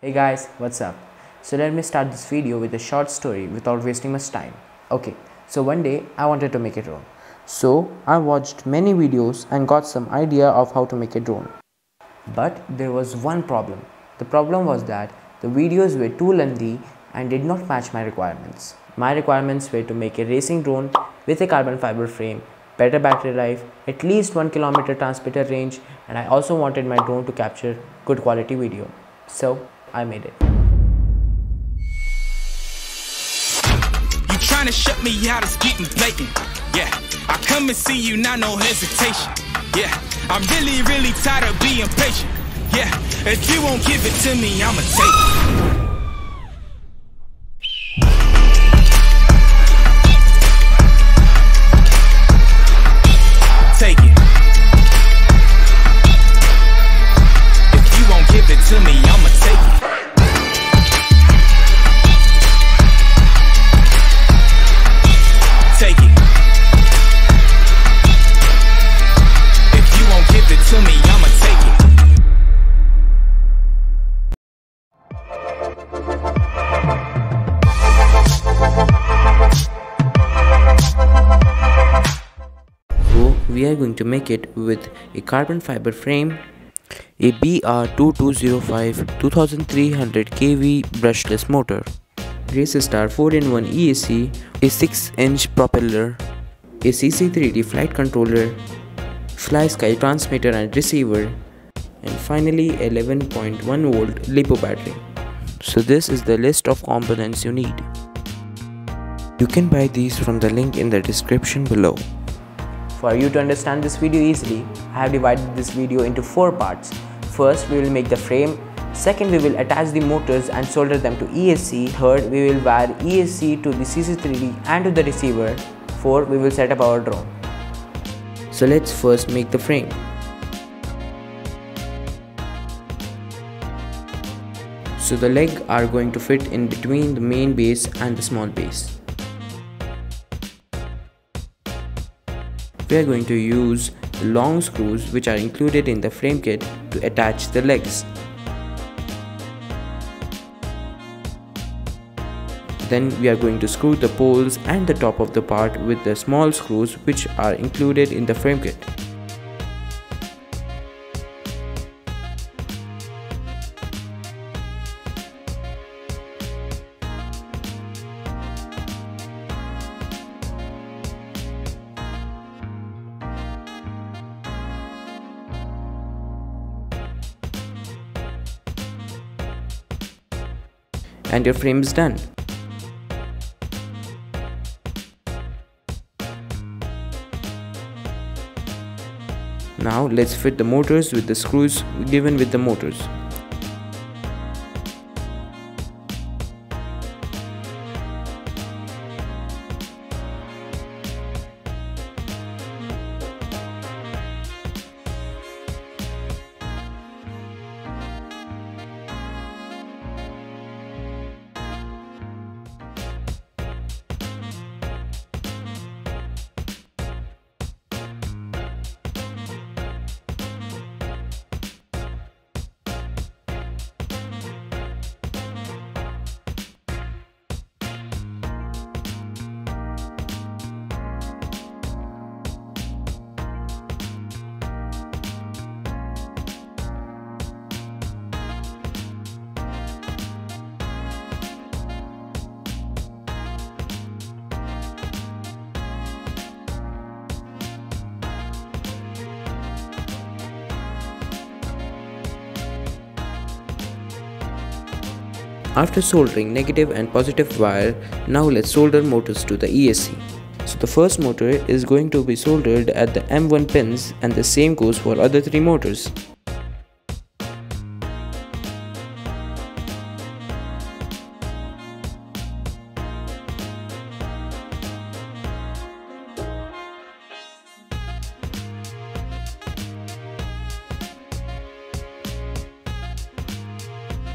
Hey guys, what's up? So let me start this video with a short story without wasting much time. Okay, so one day I wanted to make a drone. So I watched many videos and got some idea of how to make a drone. But there was one problem. The problem was that the videos were too lengthy and did not match my requirements. My requirements were to make a racing drone with a carbon fiber frame, better battery life, at least 1 kilometer transmitter range and I also wanted my drone to capture good quality video. So I made it. You trying to shut me out is getting blatant. Yeah, I come and see you now, no hesitation. Yeah, I'm really, really tired of being patient. Yeah, if you won't give it to me, I'ma take it. We are going to make it with a carbon fiber frame, a BR2205 2300 kV brushless motor, Racerstar 4-in-1 ESC, a 6-inch propeller, a CC3D flight controller, FlySky transmitter and receiver, and finally 11.1 volt LiPo battery. So this is the list of components you need. You can buy these from the link in the description below. For you to understand this video easily, I have divided this video into 4 parts. First, we will make the frame. Second, we will attach the motors and solder them to ESC. Third, we will wire ESC to the CC3D and to the receiver. Fourth, we will set up our drone. So let's first make the frame. So the leg are going to fit in between the main base and the small base. We are going to use long screws which are included in the frame kit to attach the legs. Then we are going to screw the poles and the top of the part with the small screws which are included in the frame kit. And your frame is done. Now let's fit the motors with the screws given with the motors. After soldering negative and positive wire, now let's solder motors to the ESC. So the first motor is going to be soldered at the M1 pins and the same goes for other three motors.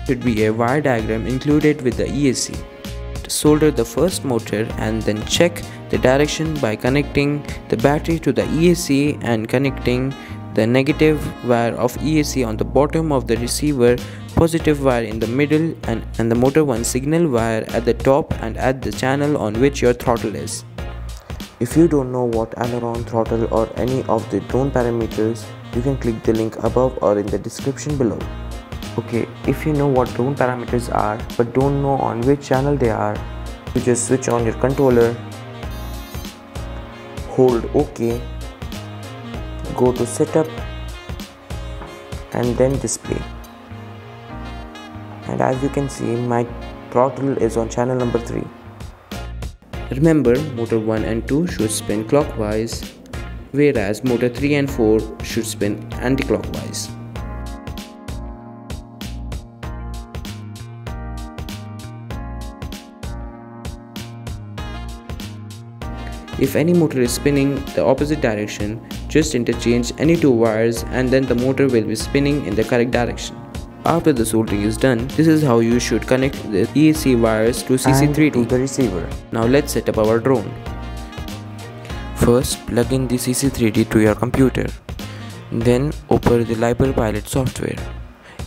Should be a wire diagram included with the ESC. Solder the first motor and then check the direction by connecting the battery to the ESC and connecting the negative wire of ESC on the bottom of the receiver positive wire in the middle and, and the motor 1 signal wire at the top and at the channel on which your throttle is. If you don't know what aileron, throttle or any of the drone parameters, you can click the link above or in the description below. Okay, if you know what drone parameters are but don't know on which channel they are, you just switch on your controller, hold OK, go to setup and then display. And as you can see, my throttle is on channel number 3. Remember, motor 1 and 2 should spin clockwise, whereas motor 3 and 4 should spin anti-clockwise. If any motor is spinning the opposite direction, just interchange any two wires and then the motor will be spinning in the correct direction. After the soldering is done, this is how you should connect the ESC wires to CC3D to the receiver. Now let's set up our drone. First, plug in the CC3D to your computer. Then open the LibrePilot software.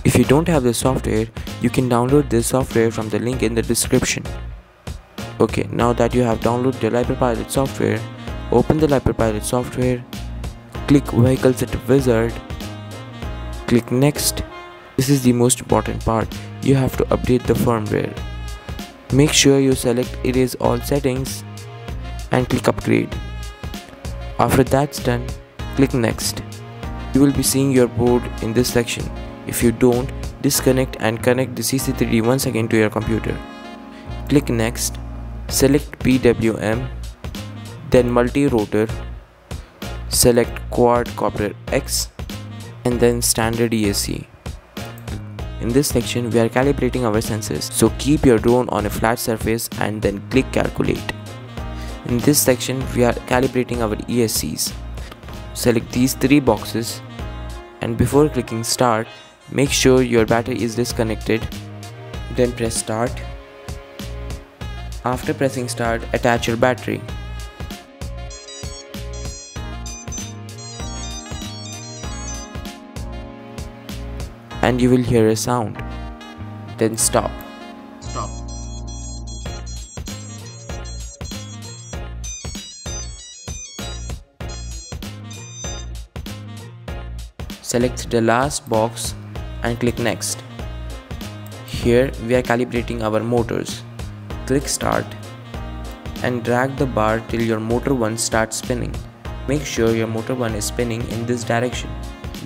If you don't have the software, you can download this software from the link in the description. Okay, now that you have downloaded the LibrePilot software, open the LibrePilot software, click Vehicle Setup Wizard, click Next. This is the most important part. You have to update the firmware. Make sure you select Erase All Settings and click Upgrade. After that's done, click Next. You will be seeing your board in this section. If you don't, disconnect and connect the CC3D once again to your computer. Click Next select PWM then multi-rotor select quadcopter X and then standard ESC in this section we are calibrating our sensors. So keep your drone on a flat surface and then click calculate. In this section we are calibrating our ESCs select these three boxes and before clicking start make sure your battery is disconnected then press start after pressing start, attach your battery. And you will hear a sound. Then stop. Stop. Select the last box and click next. Here we are calibrating our motors click start and drag the bar till your motor 1 starts spinning. Make sure your motor 1 is spinning in this direction.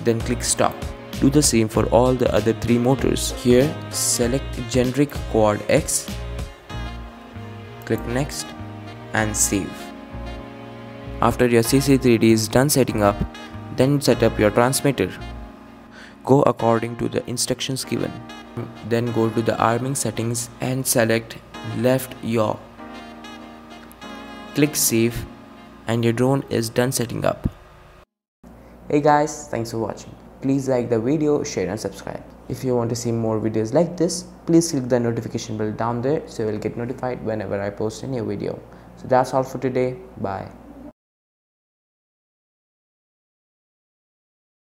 Then click stop. Do the same for all the other 3 motors. Here select generic quad X, click next and save. After your CC3D is done setting up, then set up your transmitter. Go according to the instructions given. Then go to the arming settings and select left yaw. Click save and your drone is done setting up. Hey guys, thanks for watching. Please like the video, share and subscribe. If you want to see more videos like this, please click the notification bell down there so you will get notified whenever I post a new video. So that's all for today. Bye.